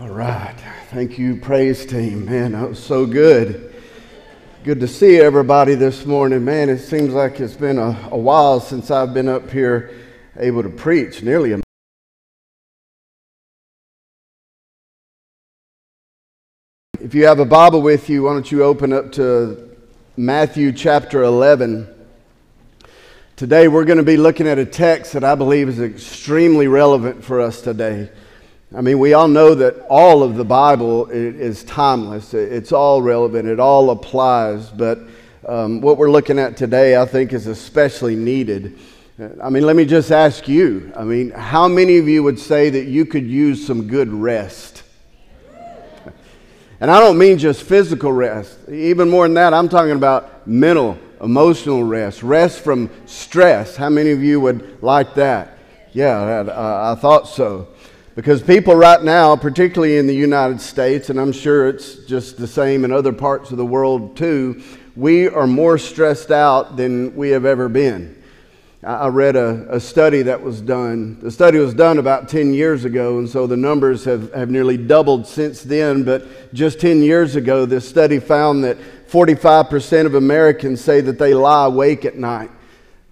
All right. Thank you, praise team. Man, that was so good. Good to see everybody this morning. Man, it seems like it's been a, a while since I've been up here able to preach. Nearly a If you have a Bible with you, why don't you open up to Matthew chapter 11. Today we're going to be looking at a text that I believe is extremely relevant for us today. I mean, we all know that all of the Bible is timeless. It's all relevant. It all applies. But um, what we're looking at today, I think, is especially needed. I mean, let me just ask you. I mean, how many of you would say that you could use some good rest? And I don't mean just physical rest. Even more than that, I'm talking about mental, emotional rest, rest from stress. How many of you would like that? Yeah, I, I thought so. Because people right now, particularly in the United States, and I'm sure it's just the same in other parts of the world too, we are more stressed out than we have ever been. I read a, a, study that was done. The study was done about 10 years ago, and so the numbers have, have nearly doubled since then. But just 10 years ago, this study found that 45% of Americans say that they lie awake at night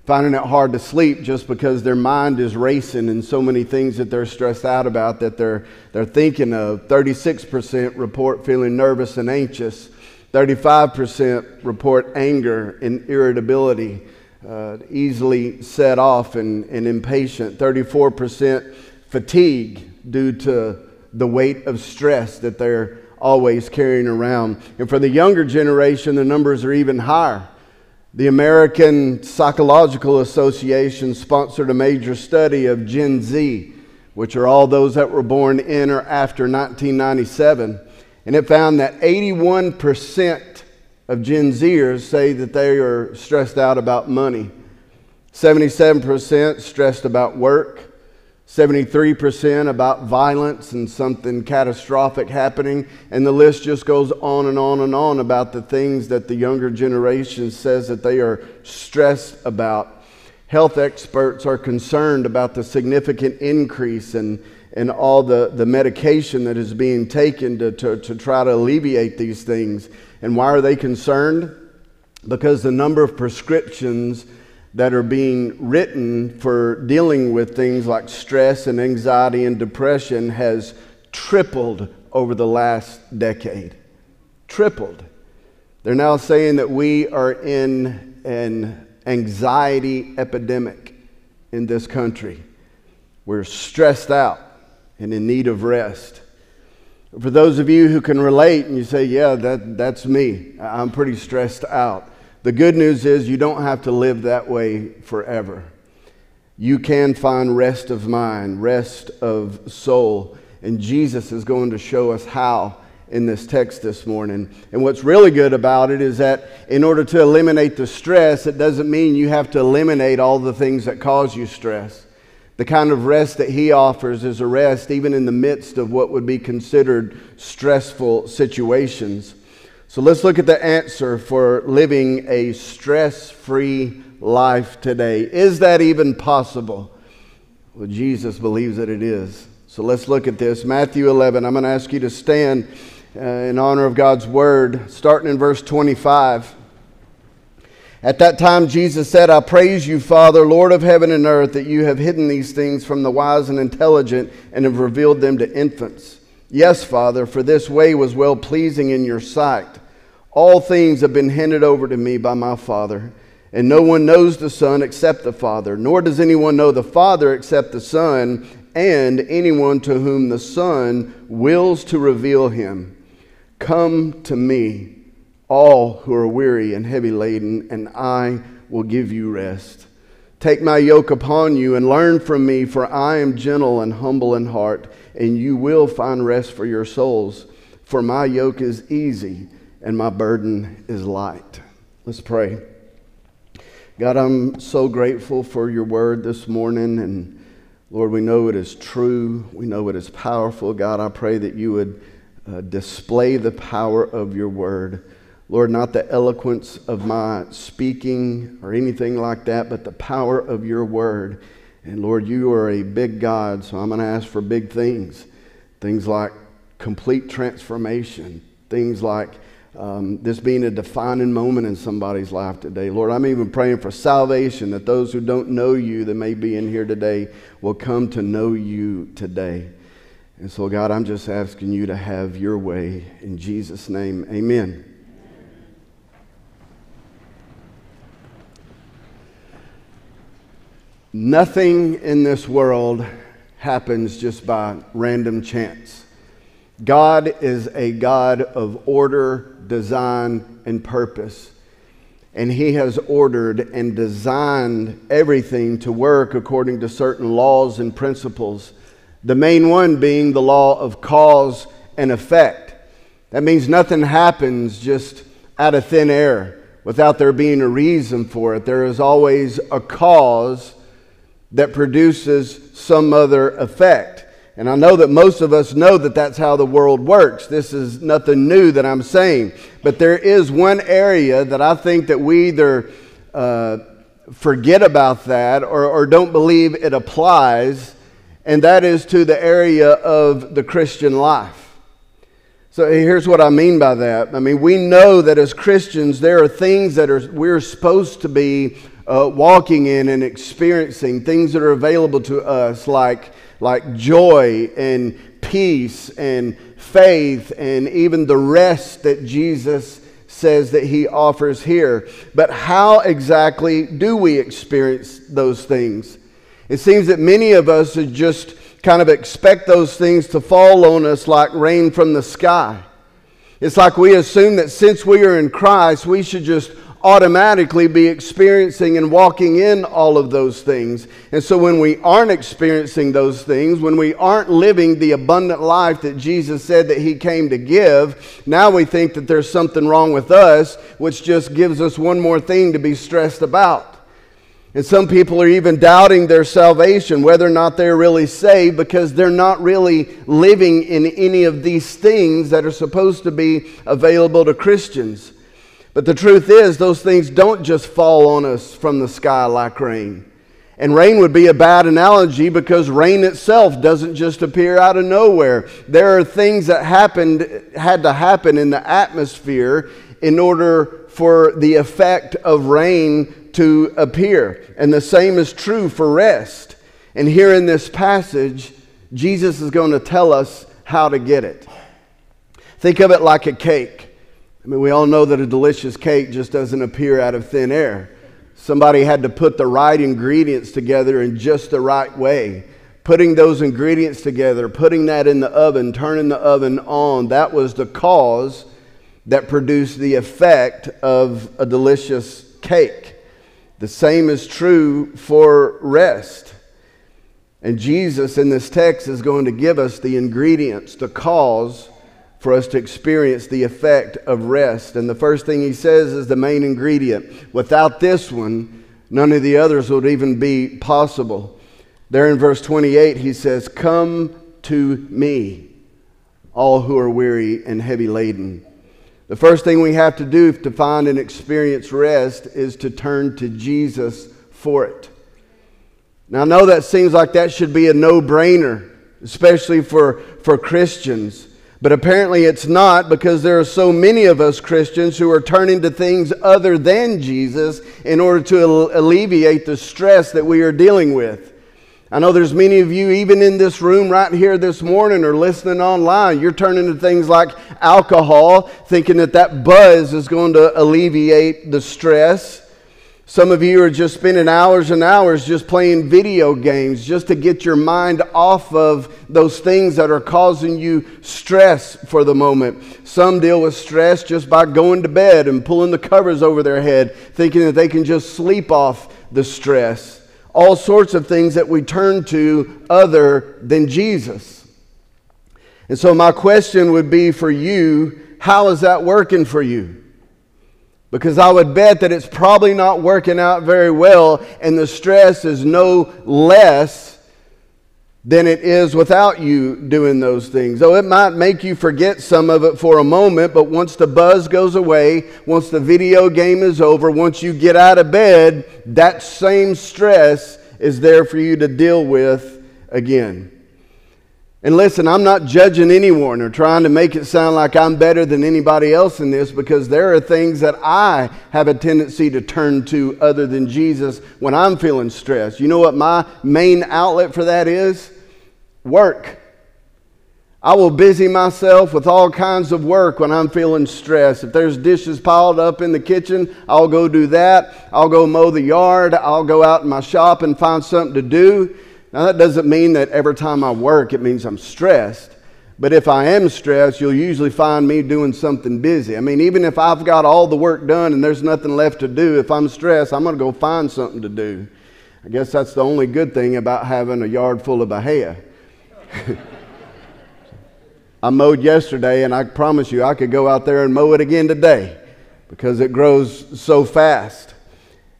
finding it hard to sleep just because their mind is racing and so many things that they're stressed out about that they're, they're thinking of. 36% report feeling nervous and anxious. 35% report anger and irritability, uh, easily set off and, and impatient. 34% fatigue due to the weight of stress that they're always carrying around. And for the younger generation, the numbers are even higher. The American Psychological Association sponsored a major study of Gen Z, which are all those that were born in or after 1997, and it found that 81% of Gen Zers say that they are stressed out about money, 77% stressed about work, 73% about violence and something catastrophic happening. And the list just goes on and on and on about the things that the younger generation says that they are stressed about. Health experts are concerned about the significant increase in, in all the, the medication that is being taken to, to, to try to alleviate these things. And why are they concerned? Because the number of prescriptions that are being written for dealing with things like stress and anxiety and depression has tripled over the last decade. Tripled. They're now saying that we are in an anxiety epidemic in this country. We're stressed out and in need of rest. For those of you who can relate and you say, Yeah, that, that's me, I'm pretty stressed out. The good news is you don't have to live that way forever. You can find rest of mind, rest of soul. And Jesus is going to show us how in this text this morning. And what's really good about it is that in order to eliminate the stress, it doesn't mean you have to eliminate all the things that cause you stress. The kind of rest that he offers is a rest even in the midst of what would be considered stressful situations. So let's look at the answer for living a stress free life today. Is that even possible? Well, Jesus believes that it is. So let's look at this. Matthew 11. I'm going to ask you to stand uh, in honor of God's word, starting in verse 25. At that time, Jesus said, I praise you, Father, Lord of heaven and earth, that you have hidden these things from the wise and intelligent and have revealed them to infants. Yes, Father, for this way was well pleasing in your sight. All things have been handed over to me by my Father, and no one knows the Son except the Father, nor does anyone know the Father except the Son, and anyone to whom the Son wills to reveal him. Come to me, all who are weary and heavy laden, and I will give you rest. Take my yoke upon you and learn from me, for I am gentle and humble in heart, and you will find rest for your souls. For my yoke is easy and my burden is light. Let's pray. God, I'm so grateful for your word this morning. And Lord, we know it is true. We know it is powerful. God, I pray that you would uh, display the power of your word. Lord, not the eloquence of my speaking or anything like that, but the power of your word. And Lord, you are a big God, so I'm going to ask for big things. Things like complete transformation. Things like um, this being a defining moment in somebody's life today. Lord, I'm even praying for salvation that those who don't know you that may be in here today will come to know you today. And so, God, I'm just asking you to have your way. In Jesus' name, amen. Nothing in this world happens just by random chance. God is a God of order, design, and purpose. And He has ordered and designed everything to work according to certain laws and principles. The main one being the law of cause and effect. That means nothing happens just out of thin air without there being a reason for it. There is always a cause that produces some other effect. And I know that most of us know that that's how the world works. This is nothing new that I'm saying. But there is one area that I think that we either uh, forget about that or, or don't believe it applies, and that is to the area of the Christian life. So here's what I mean by that. I mean, we know that as Christians, there are things that are, we're supposed to be uh, walking in and experiencing, things that are available to us, like, like joy and peace and faith and even the rest that Jesus says that he offers here. But how exactly do we experience those things? It seems that many of us just kind of expect those things to fall on us like rain from the sky. It's like we assume that since we are in Christ, we should just automatically be experiencing and walking in all of those things. And so when we aren't experiencing those things, when we aren't living the abundant life that Jesus said that He came to give, now we think that there's something wrong with us, which just gives us one more thing to be stressed about. And some people are even doubting their salvation, whether or not they're really saved, because they're not really living in any of these things that are supposed to be available to Christians. But the truth is, those things don't just fall on us from the sky like rain. And rain would be a bad analogy because rain itself doesn't just appear out of nowhere. There are things that happened, had to happen in the atmosphere in order for the effect of rain to appear. And the same is true for rest. And here in this passage, Jesus is going to tell us how to get it. Think of it like a cake. I mean, we all know that a delicious cake just doesn't appear out of thin air. Somebody had to put the right ingredients together in just the right way. Putting those ingredients together, putting that in the oven, turning the oven on, that was the cause that produced the effect of a delicious cake. The same is true for rest. And Jesus in this text is going to give us the ingredients, the cause for us to experience the effect of rest. And the first thing he says is the main ingredient. Without this one, none of the others would even be possible. There in verse 28, he says, Come to me, all who are weary and heavy laden. The first thing we have to do to find and experience rest is to turn to Jesus for it. Now, I know that seems like that should be a no brainer, especially for, for Christians. But apparently it's not because there are so many of us Christians who are turning to things other than Jesus in order to alleviate the stress that we are dealing with. I know there's many of you, even in this room right here this morning or listening online, you're turning to things like alcohol, thinking that that buzz is going to alleviate the stress. Some of you are just spending hours and hours just playing video games just to get your mind off of those things that are causing you stress for the moment. Some deal with stress just by going to bed and pulling the covers over their head, thinking that they can just sleep off the stress. All sorts of things that we turn to other than Jesus. And so, my question would be for you how is that working for you? Because I would bet that it's probably not working out very well, and the stress is no less than it is without you doing those things. Though it might make you forget some of it for a moment, but once the buzz goes away, once the video game is over, once you get out of bed, that same stress is there for you to deal with again. And listen, I'm not judging anyone or trying to make it sound like I'm better than anybody else in this because there are things that I have a tendency to turn to other than Jesus when I'm feeling stressed. You know what my main outlet for that is? Work. I will busy myself with all kinds of work when I'm feeling stressed. If there's dishes piled up in the kitchen, I'll go do that. I'll go mow the yard. I'll go out in my shop and find something to do. Now, that doesn't mean that every time I work, it means I'm stressed. But if I am stressed, you'll usually find me doing something busy. I mean, even if I've got all the work done and there's nothing left to do, if I'm stressed, I'm going to go find something to do. I guess that's the only good thing about having a yard full of bahia. I mowed yesterday, and I promise you I could go out there and mow it again today because it grows so fast.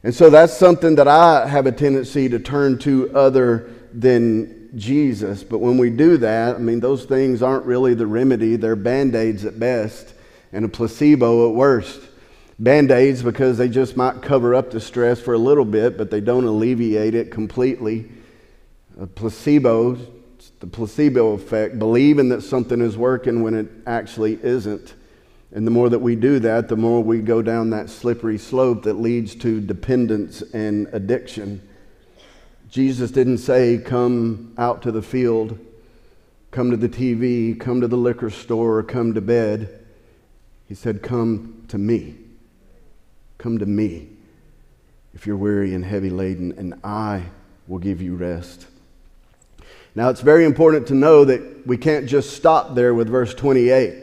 And so that's something that I have a tendency to turn to other than Jesus. But when we do that, I mean, those things aren't really the remedy, they're band aids at best and a placebo at worst. Band aids because they just might cover up the stress for a little bit, but they don't alleviate it completely. A placebo, the placebo effect, believing that something is working when it actually isn't. And the more that we do that, the more we go down that slippery slope that leads to dependence and addiction. Jesus didn't say, Come out to the field, come to the TV, come to the liquor store, come to bed. He said, Come to me. Come to me if you're weary and heavy laden, and I will give you rest. Now, it's very important to know that we can't just stop there with verse 28.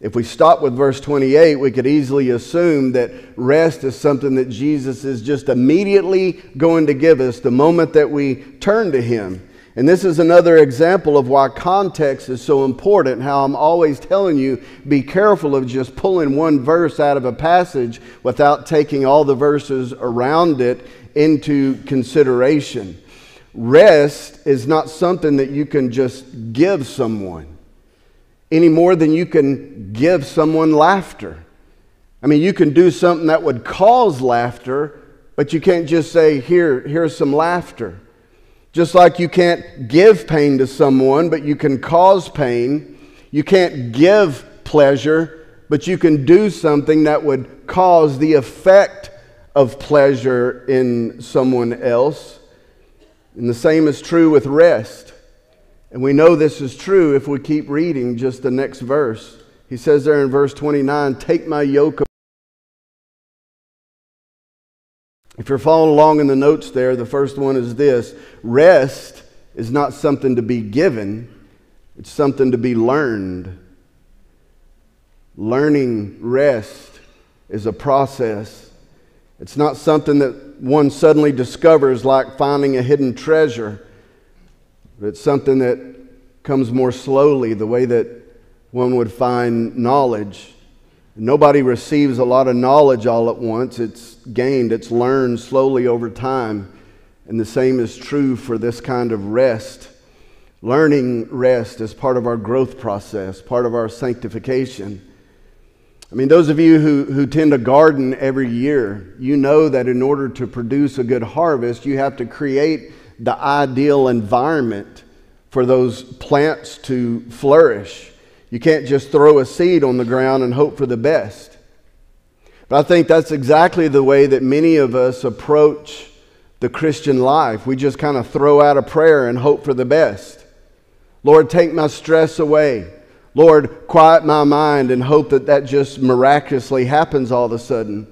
If we stop with verse 28, we could easily assume that rest is something that Jesus is just immediately going to give us the moment that we turn to Him. And this is another example of why context is so important. How I'm always telling you be careful of just pulling one verse out of a passage without taking all the verses around it into consideration. Rest is not something that you can just give someone any more than you can give someone laughter. I mean, you can do something that would cause laughter, but you can't just say, Here, here's some laughter. Just like you can't give pain to someone, but you can cause pain. You can't give pleasure, but you can do something that would cause the effect of pleasure in someone else. And the same is true with rest. And we know this is true if we keep reading just the next verse. He says there in verse 29 Take my yoke. If you're following along in the notes there, the first one is this rest is not something to be given, it's something to be learned. Learning rest is a process. It's not something that one suddenly discovers like finding a hidden treasure. But it's something that comes more slowly, the way that one would find knowledge. Nobody receives a lot of knowledge all at once. It's gained, it's learned slowly over time. And the same is true for this kind of rest. Learning rest is part of our growth process, part of our sanctification. I mean, those of you who, who tend a garden every year, you know that in order to produce a good harvest, you have to create the ideal environment for those plants to flourish. You can't just throw a seed on the ground and hope for the best. But I think that's exactly the way that many of us approach the Christian life. We just kind of throw out a prayer and hope for the best. Lord, take my stress away. Lord, quiet my mind and hope that that just miraculously happens all of a sudden.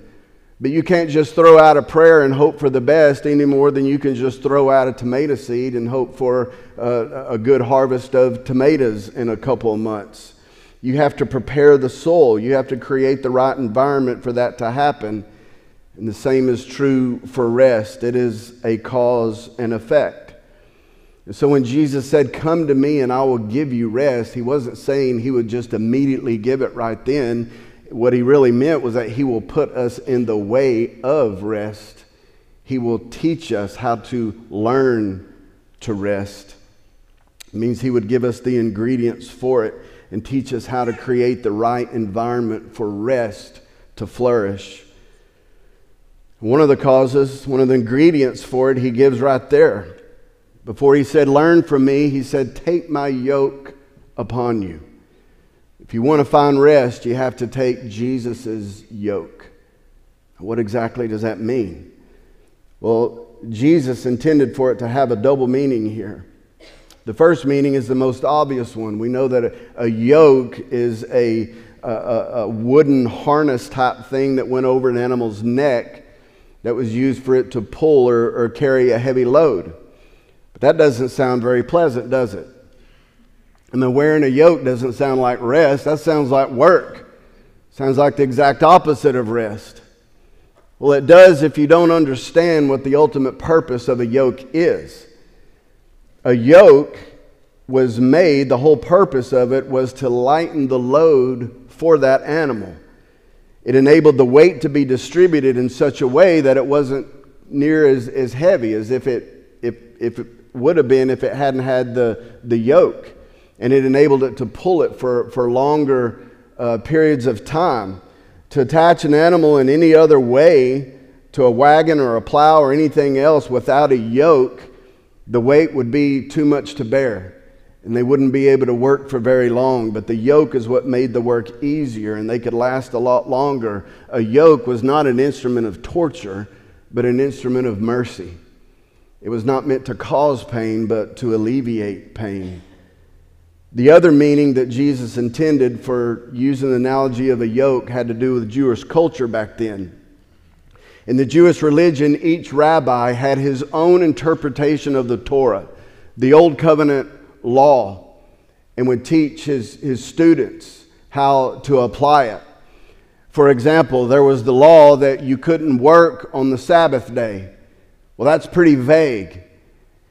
But you can't just throw out a prayer and hope for the best any more than you can just throw out a tomato seed and hope for a, a good harvest of tomatoes in a couple of months. You have to prepare the soil, you have to create the right environment for that to happen. And the same is true for rest it is a cause and effect. And so when Jesus said, Come to me and I will give you rest, he wasn't saying he would just immediately give it right then what he really meant was that he will put us in the way of rest. He will teach us how to learn to rest. It means he would give us the ingredients for it and teach us how to create the right environment for rest to flourish. One of the causes, one of the ingredients for it, he gives right there. Before he said, Learn from me, he said, Take my yoke upon you. If you want to find rest, you have to take Jesus' yoke. What exactly does that mean? Well, Jesus intended for it to have a double meaning here. The first meaning is the most obvious one. We know that a, a yoke is a, a, a, wooden harness type thing that went over an animal's neck that was used for it to pull or, or carry a heavy load. But that doesn't sound very pleasant, does it? And then wearing a yoke doesn't sound like rest, that sounds like work. Sounds like the exact opposite of rest. Well, it does if you don't understand what the ultimate purpose of a yoke is. A yoke was made, the whole purpose of it was to lighten the load for that animal. It enabled the weight to be distributed in such a way that it wasn't near as, as heavy as if it, if, if it would have been if it hadn't had the, the yoke. And it enabled it to pull it for, for longer uh, periods of time. To attach an animal in any other way to a wagon or a plow or anything else without a yoke, the weight would be too much to bear and they wouldn't be able to work for very long. But the yoke is what made the work easier and they could last a lot longer. A yoke was not an instrument of torture, but an instrument of mercy. It was not meant to cause pain, but to alleviate pain. The other meaning that Jesus intended for using the analogy of a yoke had to do with Jewish culture back then. In the Jewish religion, each rabbi had his own interpretation of the Torah, the Old Covenant law, and would teach his, his students how to apply it. For example, there was the law that you couldn't work on the Sabbath day. Well, that's pretty vague.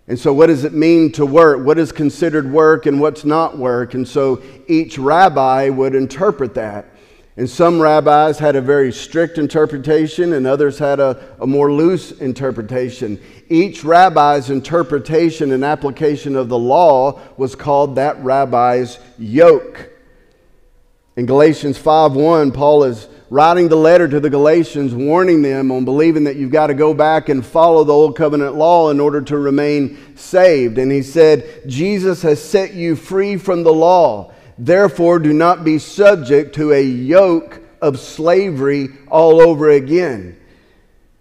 And so, what does it mean to work? What is considered work and what's not work? And so, each rabbi would interpret that. And some rabbis had a very strict interpretation, and others had a, a more loose interpretation. Each rabbi's interpretation and application of the law was called that rabbi's yoke. In Galatians 5:1, Paul is writing the letter to the Galatians, warning them on believing that you've got to go back and follow the old covenant law in order to remain saved. And he said, Jesus has set you free from the law. Therefore, do not be subject to a yoke of slavery all over again.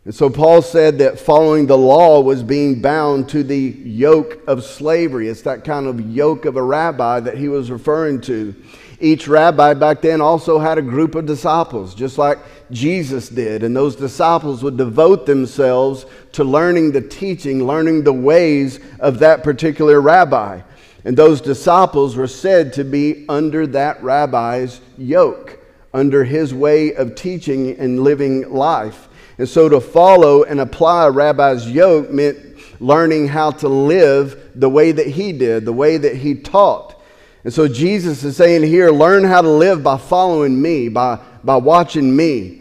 And so Paul said that following the law was being bound to the yoke of slavery. It's that kind of yoke of a rabbi that he was referring to. Each rabbi back then also had a group of disciples, just like Jesus did. And those disciples would devote themselves to learning the teaching, learning the ways of that particular rabbi. And those disciples were said to be under that rabbi's yoke, under his way of teaching and living life. And so to follow and apply a rabbi's yoke meant learning how to live the way that he did, the way that he taught. And so Jesus is saying here, learn how to live by following me, by, by watching me.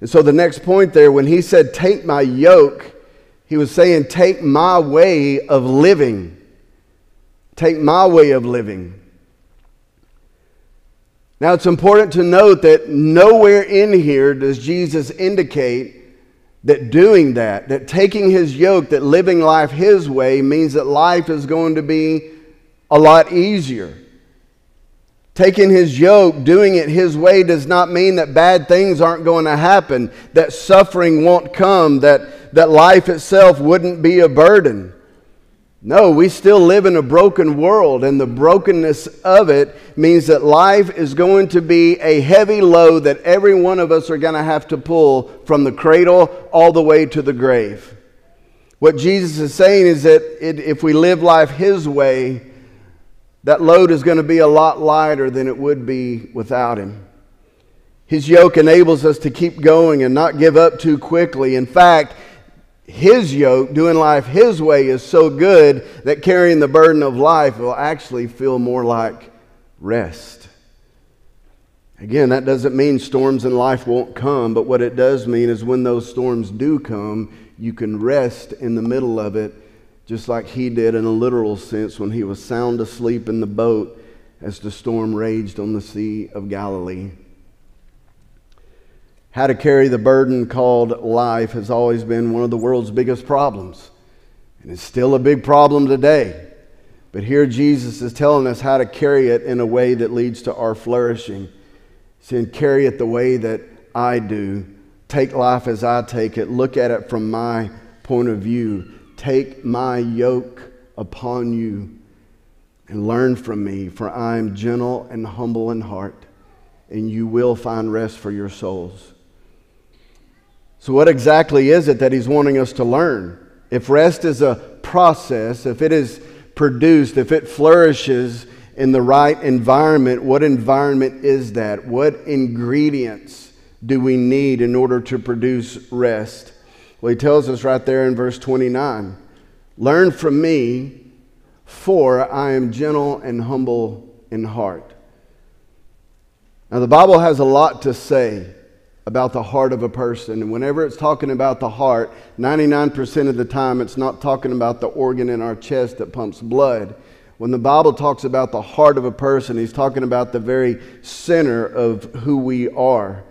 And so the next point there, when he said, take my yoke, he was saying, take my way of living. Take my way of living. Now it's important to note that nowhere in here does Jesus indicate that doing that, that taking his yoke, that living life his way means that life is going to be a lot easier. Taking his yoke, doing it his way, does not mean that bad things aren't going to happen, that suffering won't come, that, that life itself wouldn't be a burden. No, we still live in a broken world, and the brokenness of it means that life is going to be a heavy load that every one of us are going to have to pull from the cradle all the way to the grave. What Jesus is saying is that it, if we live life His way, that load is going to be a lot lighter than it would be without Him. His yoke enables us to keep going and not give up too quickly. In fact, His yoke, doing life His way, is so good that carrying the burden of life will actually feel more like rest. Again, that doesn't mean storms in life won't come, but what it does mean is when those storms do come, you can rest in the middle of it just like he did in a literal sense when he was sound asleep in the boat as the storm raged on the Sea of Galilee. How to carry the burden called life has always been one of the world's biggest problems, and it's still a big problem today. But here Jesus is telling us how to carry it in a way that leads to our flourishing. Saying, carry it the way that I do. Take life as I take it. Look at it from my point of view. Take my yoke upon you and learn from me, for I am gentle and humble in heart, and you will find rest for your souls. So, what exactly is it that he's wanting us to learn? If rest is a process, if it is produced, if it flourishes in the right environment, what environment is that? What ingredients do we need in order to produce rest? Well, he tells us right there in verse 29 Learn from me, for I am gentle and humble in heart. Now, the Bible has a lot to say about the heart of a person. And whenever it's talking about the heart, 99% of the time it's not talking about the organ in our chest that pumps blood. When the Bible talks about the heart of a person, he's talking about the very center of who we are.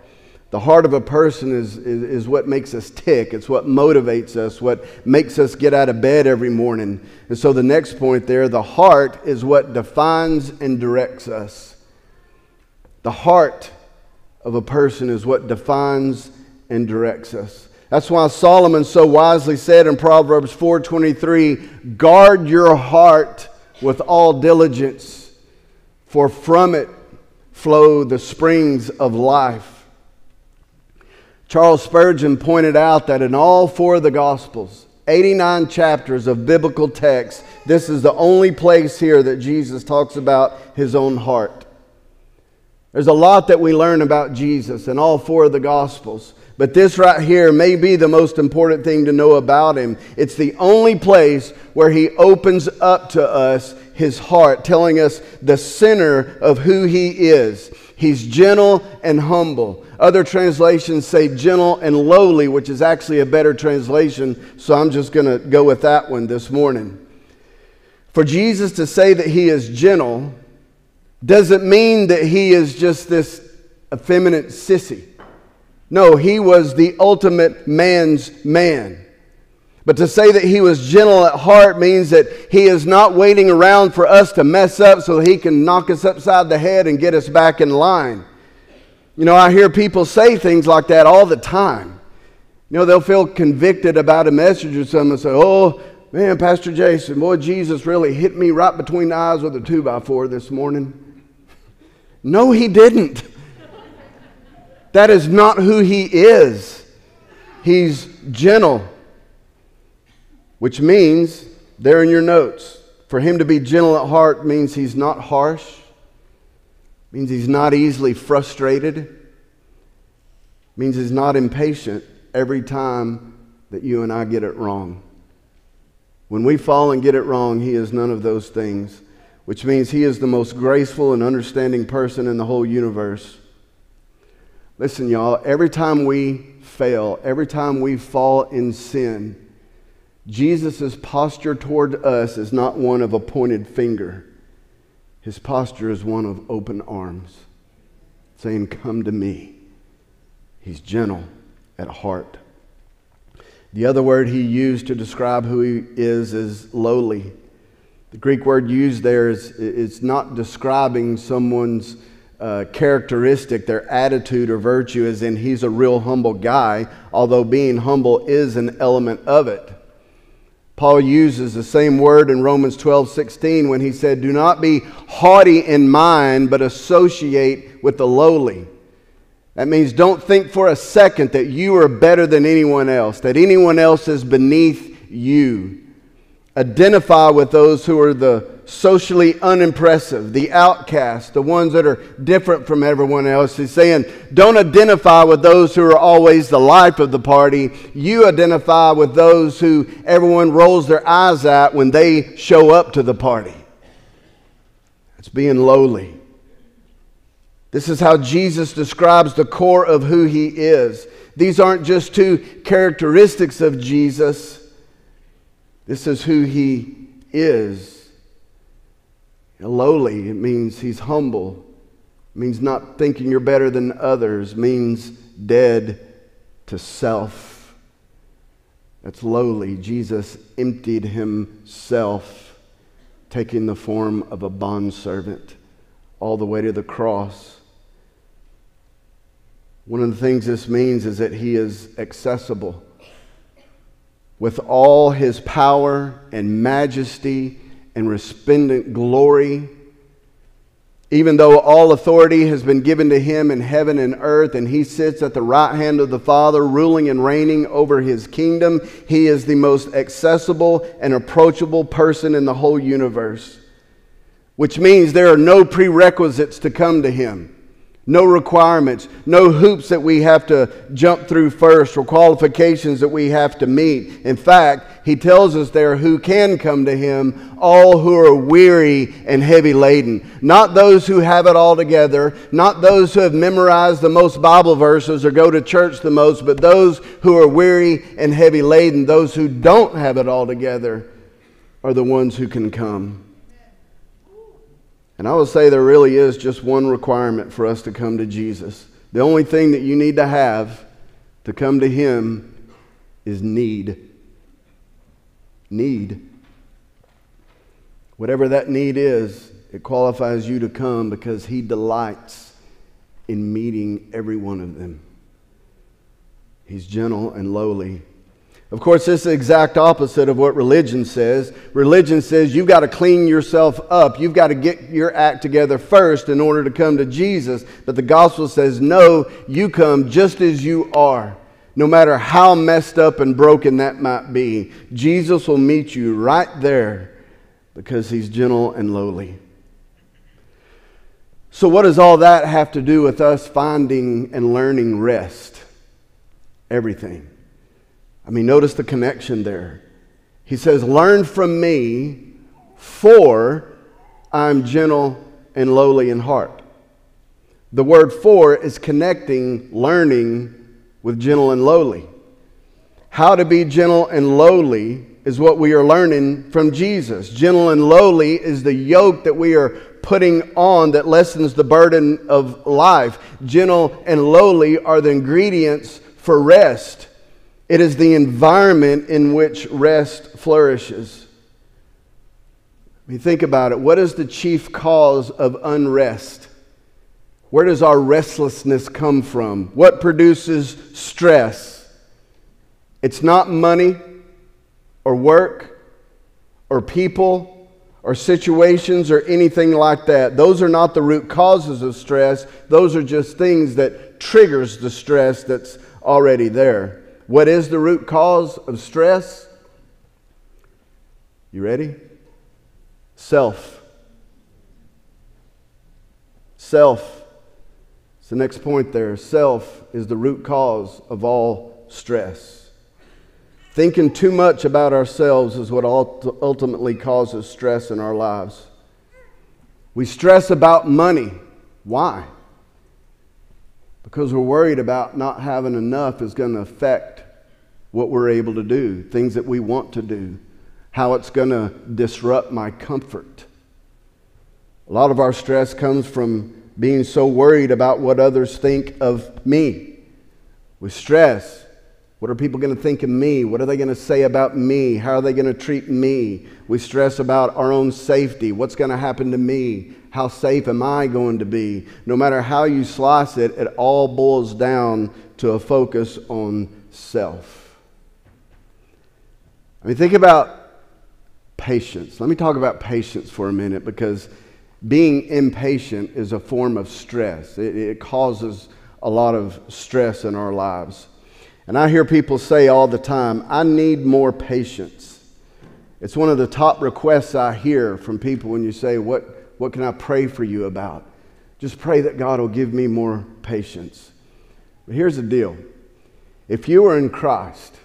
The heart of a person is, is, is, what makes us tick. It's what motivates us, what makes us get out of bed every morning. And so the next point there the heart is what defines and directs us. The heart of a person is what defines and directs us. That's why Solomon so wisely said in Proverbs 4:23, "Guard your heart with all diligence, for from it flow the springs of life." Charles Spurgeon pointed out that in all four of the Gospels, 89 chapters of biblical text, this is the only place here that Jesus talks about his own heart. There's a lot that we learn about Jesus in all four of the Gospels. But this right here may be the most important thing to know about him. It's the only place where he opens up to us his heart, telling us the center of who he is. He's gentle and humble. Other translations say gentle and lowly, which is actually a better translation, so I'm just going to go with that one this morning. For Jesus to say that he is gentle doesn't mean that he is just this effeminate sissy. No, he was the ultimate man's man. But to say that he was gentle at heart means that he is not waiting around for us to mess up so he can knock us upside the head and get us back in line. You know, I hear people say things like that all the time. You know, they'll feel convicted about a message or something and say, Oh, man, Pastor Jason, boy, Jesus really hit me right between the eyes with a two by four this morning. No, he didn't. That is not who he is. He's gentle, which means, there in your notes, for him to be gentle at heart means he's not harsh, means he's not easily frustrated, means he's not impatient every time that you and I get it wrong. When we fall and get it wrong, he is none of those things which means he is the most graceful and understanding person in the whole universe. Listen, y'all, every time we fail, every time we fall in sin, Jesus' posture toward us is not one of a pointed finger. His posture is one of open arms, saying, Come to me. He's gentle at heart. The other word he used to describe who he is is lowly. The Greek word used there is it's not describing someone's uh, characteristic, their attitude or virtue, as in he's a real humble guy, although being humble is an element of it. Paul uses the same word in Romans 12 16 when he said, Do not be haughty in mind, but associate with the lowly. That means don't think for a second that you are better than anyone else, that anyone else is beneath you identify with those who are the socially unimpressive, the outcast, the ones that are different from everyone else. He's saying, don't identify with those who are always the life of the party. You identify with those who everyone rolls their eyes at when they show up to the party. It's being lowly. This is how Jesus describes the core of who he is. These aren't just two characteristics of Jesus this is who he is. Lowly, it means he's humble. It means not thinking you're better than others. Means dead to self. That's lowly. Jesus emptied himself taking the form of a bondservant all the way to the cross. One of the things this means is that he is accessible. With all his power and majesty and resplendent glory, even though all authority has been given to him in heaven and earth, and he sits at the right hand of the Father, ruling and reigning over his kingdom, he is the most accessible and approachable person in the whole universe. Which means there are no prerequisites to come to him. No requirements, no hoops that we have to jump through first or qualifications that we have to meet. In fact, he tells us there who can come to him, all who are weary and heavy laden. Not those who have it all together, not those who have memorized the most Bible verses or go to church the most, but those who are weary and heavy laden. Those who don't have it all together are the ones who can come. And I would say there really is just one requirement for us to come to Jesus. The only thing that you need to have to come to Him is need. Need. Whatever that need is, it qualifies you to come because He delights in meeting every one of them. He's gentle and lowly of course, this is the exact opposite of what religion says. Religion says you've got to clean yourself up. You've got to get your act together first in order to come to Jesus. But the gospel says, no, you come just as you are. No matter how messed up and broken that might be, Jesus will meet you right there because he's gentle and lowly. So, what does all that have to do with us finding and learning rest? Everything. I mean, notice the connection there. He says, Learn from me, for I'm gentle and lowly in heart. The word for is connecting learning with gentle and lowly. How to be gentle and lowly is what we are learning from Jesus. Gentle and lowly is the yoke that we are putting on that lessens the burden of life. Gentle and lowly are the ingredients for rest. It is the environment in which rest flourishes. I mean, think about it. What is the chief cause of unrest? Where does our restlessness come from? What produces stress? It's not money or work or people or situations or anything like that. Those are not the root causes of stress. Those are just things that triggers the stress that's already there. What is the root cause of stress? You ready? Self. Self. It's the next point there. Self is the root cause of all stress. Thinking too much about ourselves is what ultimately causes stress in our lives. We stress about money. Why? because we're worried about not having enough is going to affect what we're able to do, things that we want to do, how it's going to disrupt my comfort. A lot of our stress comes from being so worried about what others think of me. We stress. What are people going to think of me? What are they going to say about me? How are they going to treat me? We stress about our own safety. What's going to happen to me? How safe am I going to be? No matter how you slice it, it all boils down to a focus on self. I mean, think about patience. Let me talk about patience for a minute because being impatient is a form of stress. It, it causes a lot of stress in our lives. And I hear people say all the time, I need more patience. It's one of the top requests I hear from people when you say, What, what can I pray for you about? Just pray that God will give me more patience. But here's the deal if you are in Christ,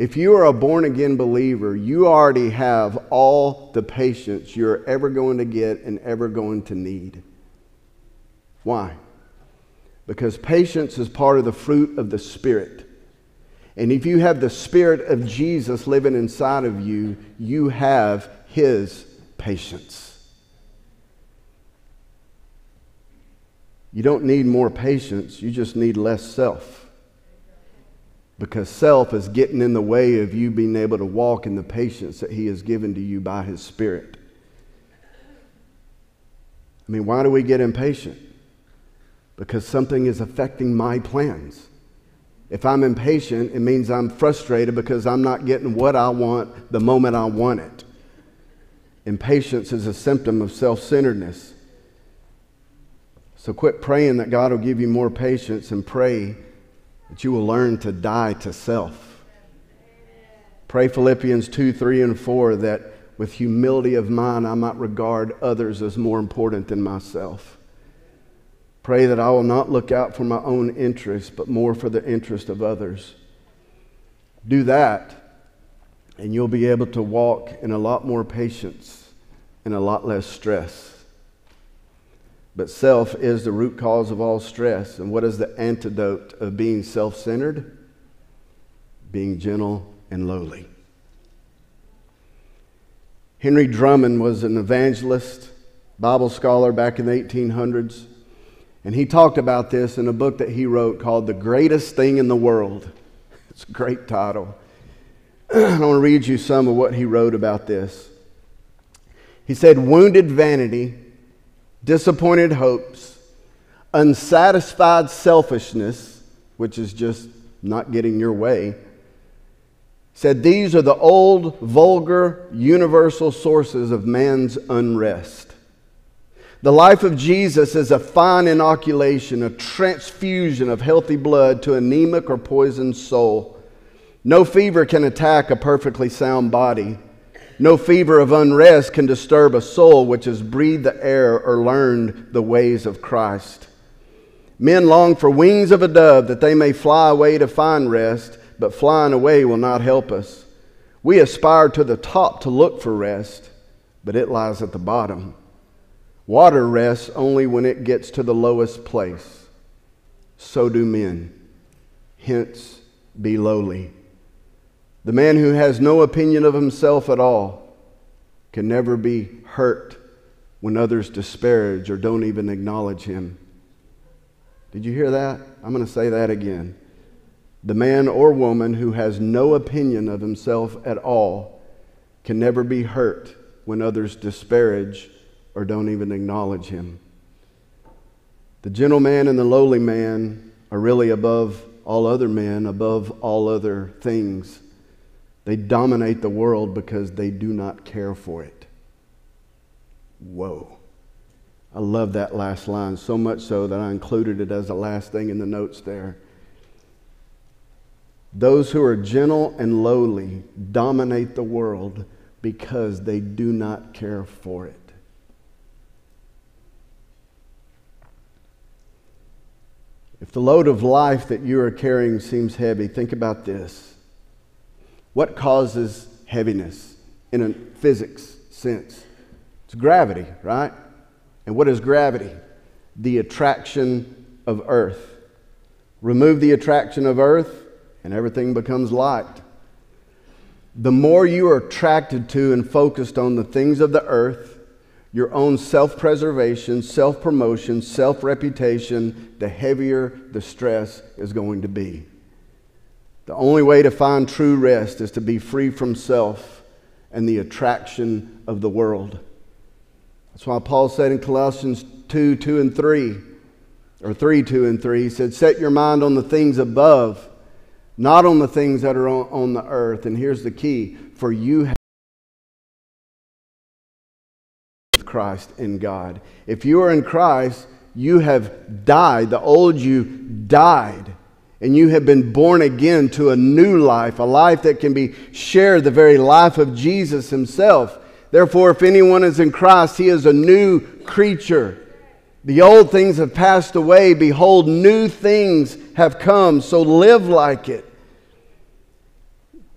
if you are a born again believer, you already have all the patience you're ever going to get and ever going to need. Why? Because patience is part of the fruit of the Spirit. And if you have the Spirit of Jesus living inside of you, you have His patience. You don't need more patience, you just need less self. Because self is getting in the way of you being able to walk in the patience that He has given to you by His Spirit. I mean, why do we get impatient? Because something is affecting my plans. If I'm impatient, it means I'm frustrated because I'm not getting what I want the moment I want it. Impatience is a symptom of self centeredness. So quit praying that God will give you more patience and pray that you will learn to die to self. Pray Philippians 2, 3, and 4 that with humility of mind I might regard others as more important than myself. Pray that I will not look out for my own interests, but more for the interest of others. Do that, and you'll be able to walk in a lot more patience and a lot less stress. But self is the root cause of all stress. And what is the antidote of being self centered? Being gentle and lowly. Henry Drummond was an evangelist, Bible scholar back in the 1800s. And he talked about this in a book that he wrote called The Greatest Thing in the World. It's a great title. I want to read you some of what he wrote about this. He said, Wounded vanity disappointed hopes, unsatisfied selfishness, which is just not getting your way, said these are the old, vulgar, universal sources of man's unrest. The life of Jesus is a fine inoculation, a transfusion of healthy blood to anemic or poisoned soul. No fever can attack a perfectly sound body. No fever of unrest can disturb a soul which has breathed the air or learned the ways of Christ. Men long for wings of a dove that they may fly away to find rest, but flying away will not help us. We aspire to the top to look for rest, but it lies at the bottom. Water rests only when it gets to the lowest place. So do men. Hence, be lowly. The man who has no opinion of himself at all can never be hurt when others disparage or don't even acknowledge him. Did you hear that? I'm going to say that again. The man or woman who has no opinion of himself at all can never be hurt when others disparage or don't even acknowledge him. The gentleman and the lowly man are really above all other men, above all other things. They dominate the world because they do not care for it. Whoa. I love that last line so much so that I included it as the last thing in the notes there. Those who are gentle and lowly dominate the world because they do not care for it. If the load of life that you are carrying seems heavy, think about this. What causes heaviness in a physics sense? It's gravity, right? And what is gravity? The attraction of earth. Remove the attraction of earth, and everything becomes light. The more you are attracted to and focused on the things of the earth, your own self preservation, self promotion, self reputation, the heavier the stress is going to be. The only way to find true rest is to be free from self and the attraction of the world. That's why Paul said in Colossians 2 2 and 3, or 3 2 and 3, he said, Set your mind on the things above, not on the things that are on, on the earth. And here's the key for you have Christ in God. If you are in Christ, you have died. The old you died and you have been born again to a new life, a life that can be shared, the very life of Jesus himself. Therefore, if anyone is in Christ, he is a new creature. The old things have passed away. Behold, new things have come. So live like it.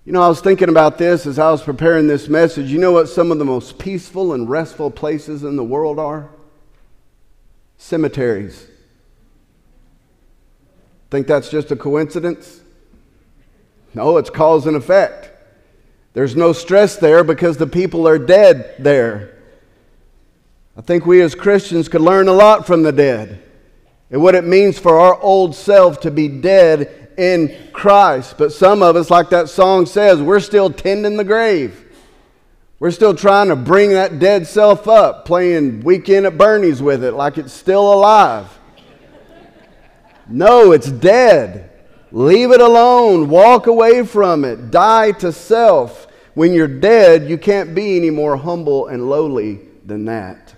You know, I was thinking about this as I was preparing this message. You know what some of the most peaceful and restful places in the world are? Cemeteries. Think that's just a coincidence? No, it's cause and effect. There's no stress there because the people are dead there. I think we as Christians could learn a lot from the dead and what it means for our old self to be dead in Christ. But some of us, like that song says, we're still tending the grave. We're still trying to bring that dead self up, playing weekend at Bernie's with it like it's still alive. No, it's dead. Leave it alone. Walk away from it. Die to self. When you're dead, you can't be any more humble and lowly than that.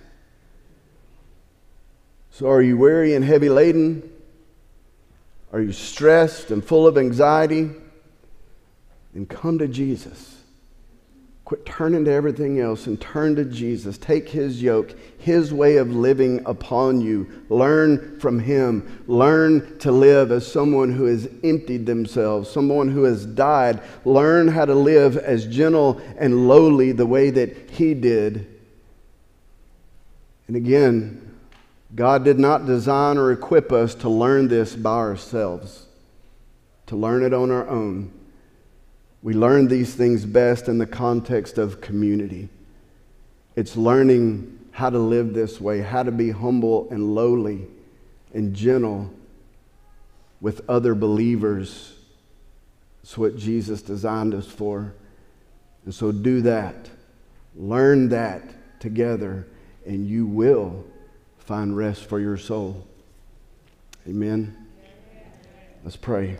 So, are you weary and heavy laden? Are you stressed and full of anxiety? Then come to Jesus. Quit turning to everything else and turn to Jesus. Take his yoke, his way of living upon you. Learn from him. Learn to live as someone who has emptied themselves, someone who has died. Learn how to live as gentle and lowly the way that he did. And again, God did not design or equip us to learn this by ourselves, to learn it on our own. We learn these things best in the context of community. It's learning how to live this way, how to be humble and lowly and gentle with other believers. It's what Jesus designed us for. And so do that. Learn that together, and you will find rest for your soul. Amen. Let's pray.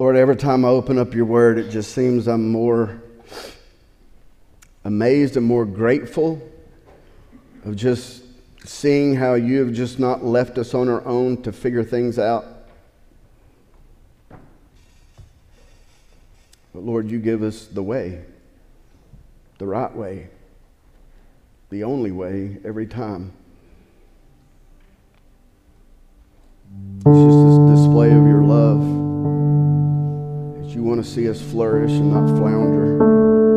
Lord, every time I open up your word, it just seems I'm more amazed and more grateful of just seeing how you have just not left us on our own to figure things out. But Lord, you give us the way, the right way, the only way every time. It's just this display of your love you want to see us flourish and not flounder.